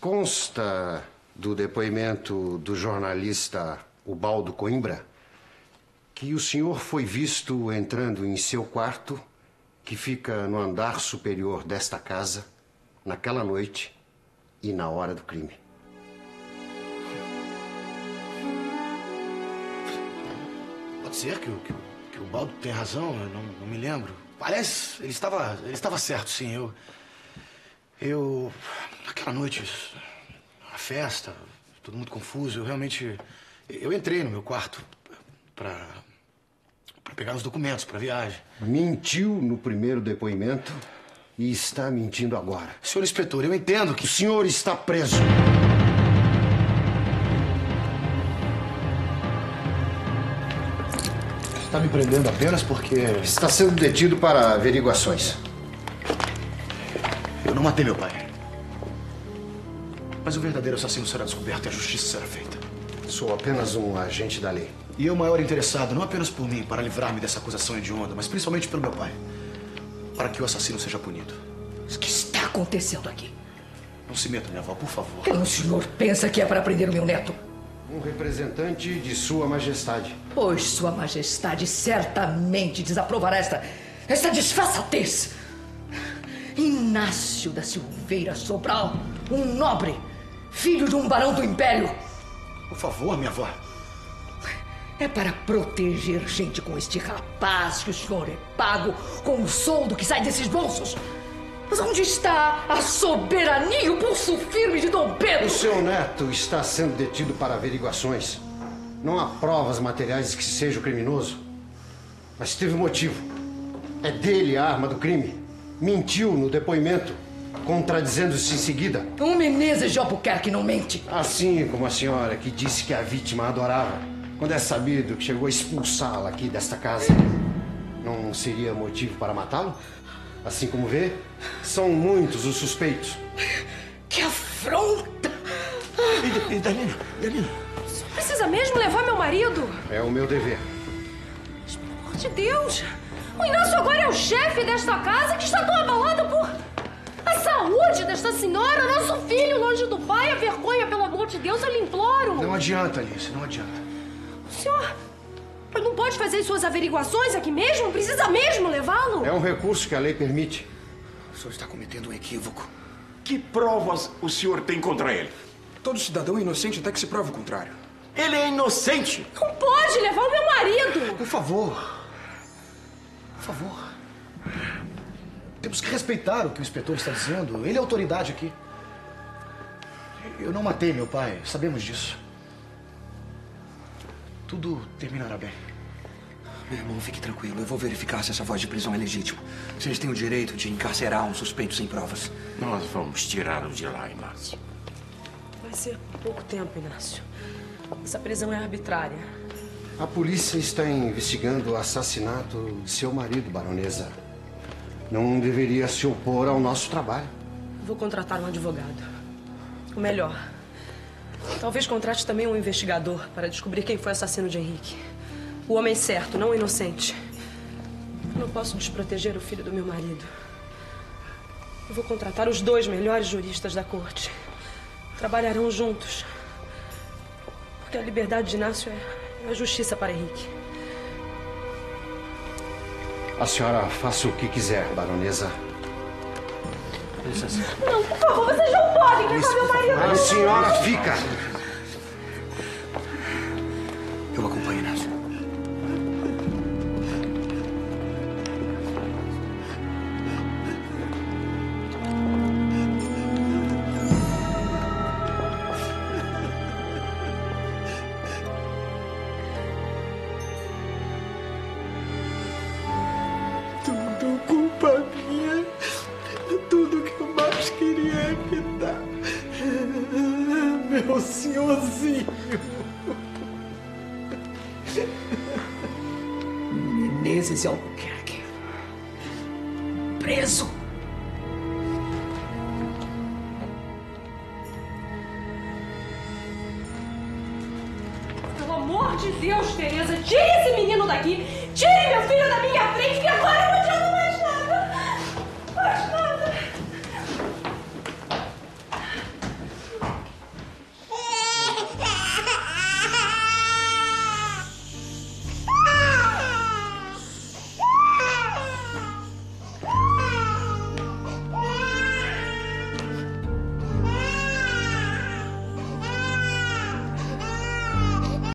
Consta do depoimento do jornalista Ubaldo Coimbra que o senhor foi visto entrando em seu quarto, que fica no andar superior desta casa, naquela noite e na hora do crime. Pode ser que, o- que, que o Baldo tem razão, eu não, não me lembro. Parece, ele estava, ele estava certo, sim. Eu, eu, aquela noite, a festa, todo mundo confuso, eu realmente, eu entrei no meu quarto para para pegar os documentos para viagem. Mentiu no primeiro depoimento e está mentindo agora. Senhor inspetor, eu entendo que O senhor está preso. está me prendendo apenas porque Está sendo detido para averiguações. Eu não matei meu pai. Mas o verdadeiro assassino será descoberto e a justiça será feita. Sou apenas um agente da lei. E eu, maior interessado, não apenas por mim, para livrar-me dessa acusação hedionda, mas principalmente pelo meu pai. Para que o assassino seja punido. O que está acontecendo aqui? Não se meta, minha avó, por favor. Quem o senhor pensa que é para prender o meu neto? Um representante de Sua Majestade. Pois Sua Majestade certamente desaprovará esta, esta disfarçatez. Inácio da Silveira Sobral, um nobre, filho de um barão do Império. Por favor, minha avó. É para proteger gente com este rapaz que o senhor é pago com o soldo que sai desses bolsos. Mas onde está a soberania e o pulso firme de Dom Pedro? O seu neto está sendo detido para averiguações. Não há provas materiais de que seja o criminoso. Mas teve motivo. É dele a arma do crime. Mentiu no depoimento, contradizendo-se em seguida. Um Menezes de Albuquerque não mente. Assim como a senhora que disse que a vítima a adorava, quando é sabido que chegou a expulsá-la aqui desta casa. Não seria motivo para matá-lo? Assim como vê, são muitos os suspeitos. Que afronta! E, e Dalina, Dalina. Precisa mesmo levar meu marido? É o meu dever. Pelo amor de Deus! O Inácio agora é o chefe desta casa que está tão abalado por. A saúde desta senhora, nosso filho longe do pai, a vergonha, pelo amor de Deus, eu lhe imploro! Não adianta, Alice, não adianta. O senhor não pode fazer suas averiguações aqui mesmo? Precisa mesmo levá-lo? É um recurso que a lei permite. O senhor está cometendo um equívoco. Que provas o senhor tem contra ele? Todo cidadão é inocente até que se prove o contrário. Ele é inocente! Não pode levar o meu marido! Por favor. Por favor. Temos que respeitar o que o inspetor está dizendo. Ele é autoridade aqui. Eu não matei meu pai, sabemos disso. Tudo terminará bem. Meu irmão, fique tranquilo. Eu vou verificar se essa voz de prisão é legítima. Se eles têm o direito de encarcerar um suspeito sem provas. Nós vamos tirá-lo de lá, Inácio. Vai ser pouco tempo, Inácio. Essa prisão é arbitrária. A polícia está investigando o assassinato de seu marido, baronesa. Não deveria se opor ao nosso trabalho. Vou contratar um advogado. O melhor. Talvez contrate também um investigador para descobrir quem foi o assassino de Henrique. O homem certo, não o inocente. Não posso desproteger o filho do meu marido. Eu vou contratar os dois melhores juristas da corte. Trabalharão juntos. Porque a liberdade de Inácio é a justiça para Henrique. A senhora faça o que quiser, baronesa. Não, por favor, vocês não podem levar meu marido. A senhora fica. Evitar. Meu senhorzinho. Menezes Albuquerque. Preso. Pelo amor de Deus, Tereza, tire esse menino daqui! Tire meu filho da minha frente, que agora